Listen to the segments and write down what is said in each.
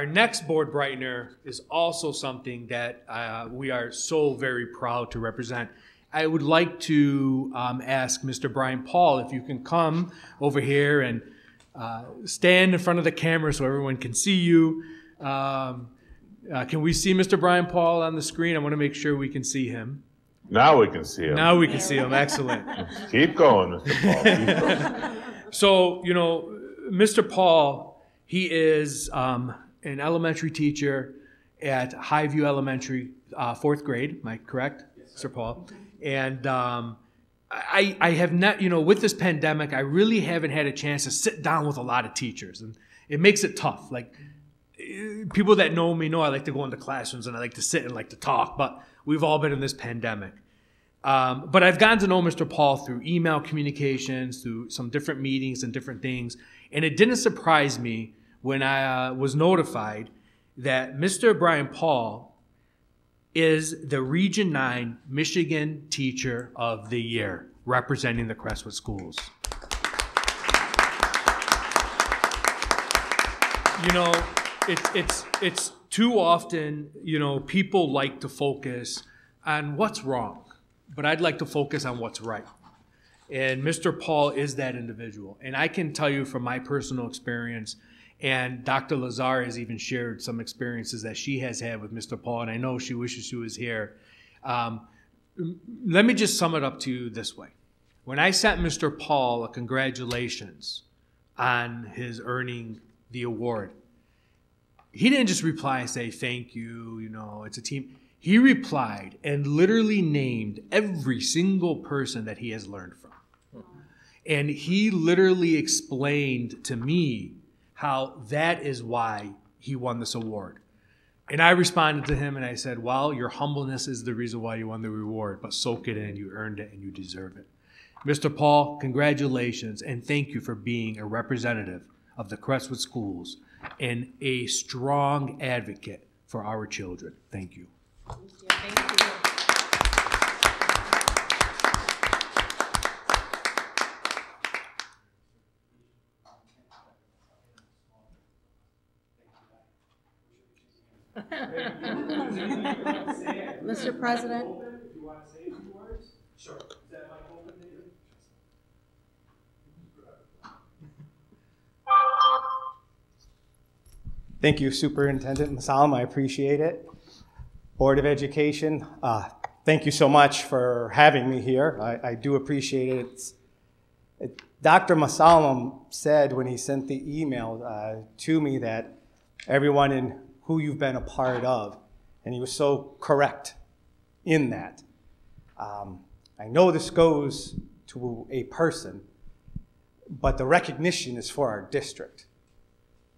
our next board brightener is also something that uh, we are so very proud to represent. I would like to um, ask Mr. Brian Paul if you can come over here and uh, stand in front of the camera so everyone can see you. Um, uh, can we see Mr. Brian Paul on the screen? I want to make sure we can see him. Now we can see him. Now we can see him. Excellent. Keep going, Mr. Paul. Keep going. So, you know, Mr. Paul, he is um, an elementary teacher at Highview Elementary, uh, fourth grade. Am I correct, Sir Paul? And um, I, I have not, you know, with this pandemic, I really haven't had a chance to sit down with a lot of teachers, and it makes it tough. Like eh, people that know me know I like to go into classrooms and I like to sit and like to talk, but we've all been in this pandemic. Um, but I've gotten to know Mr. Paul through email communications, through some different meetings and different things, and it didn't surprise me when I uh, was notified that Mr. Brian Paul is the Region 9 Michigan Teacher of the Year, representing the Crestwood Schools. You know, it's it's it's too often, you know, people like to focus on what's wrong, but I'd like to focus on what's right. And Mr. Paul is that individual. And I can tell you from my personal experience, and Dr. Lazar has even shared some experiences that she has had with Mr. Paul, and I know she wishes she was here. Um, let me just sum it up to you this way. When I sent Mr. Paul a congratulations on his earning the award, he didn't just reply and say, Thank you, you know, it's a team. He replied and literally named every single person that he has learned from. And he literally explained to me how that is why he won this award. And I responded to him and I said, Well, your humbleness is the reason why you won the reward, but soak it in. You earned it and you deserve it. Mr. Paul, congratulations and thank you for being a representative of the Crestwood Schools and a strong advocate for our children. Thank you. Thank you. Mr. President, Thank you, Superintendent Mosallam. I appreciate it. Board of Education, uh, thank you so much for having me here. I, I do appreciate it. It. Dr. Mosallam said when he sent the email uh, to me that everyone in who you've been a part of, and he was so correct in that. Um, I know this goes to a person, but the recognition is for our district.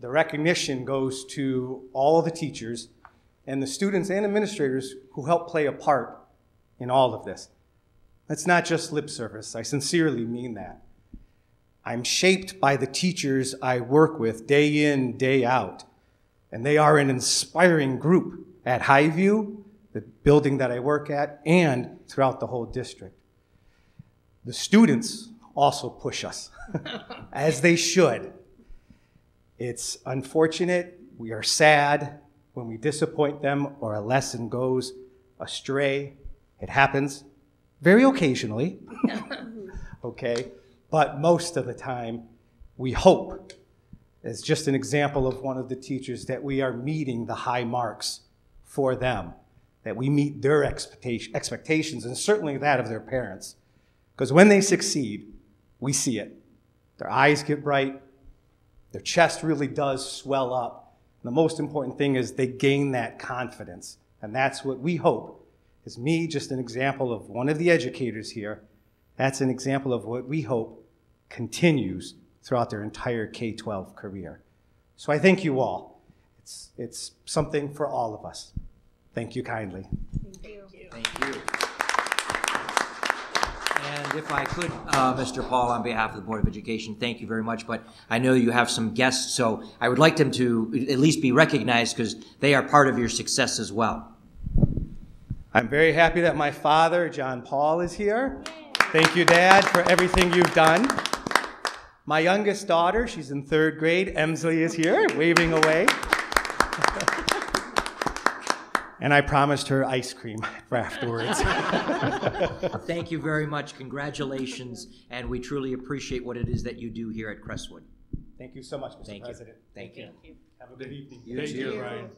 The recognition goes to all the teachers and the students and administrators who help play a part in all of this. That's not just lip service. I sincerely mean that. I'm shaped by the teachers I work with day in, day out. And they are an inspiring group at Highview, the building that I work at, and throughout the whole district. The students also push us, as they should. It's unfortunate, we are sad when we disappoint them or a lesson goes astray. It happens very occasionally, okay? But most of the time, we hope, as just an example of one of the teachers, that we are meeting the high marks for them, that we meet their expectations and certainly that of their parents. Because when they succeed, we see it. Their eyes get bright, their chest really does swell up. And the most important thing is they gain that confidence. And that's what we hope is me, just an example of one of the educators here. That's an example of what we hope continues throughout their entire K 12 career. So I thank you all. It's, it's something for all of us. Thank you kindly. thank you. Thank you. And if I could, uh, Mr. Paul, on behalf of the Board of Education, thank you very much. But I know you have some guests, so I would like them to at least be recognized because they are part of your success as well. I'm very happy that my father, John Paul, is here. Thank you, Dad, for everything you've done. My youngest daughter, she's in third grade. Emsley is here, waving away. and I promised her ice cream for afterwards. Thank you very much. Congratulations, and we truly appreciate what it is that you do here at Crestwood. Thank you so much, Mr. Thank President. You. Thank, Thank you. you. Have a good evening. You Thank too. you, Ryan.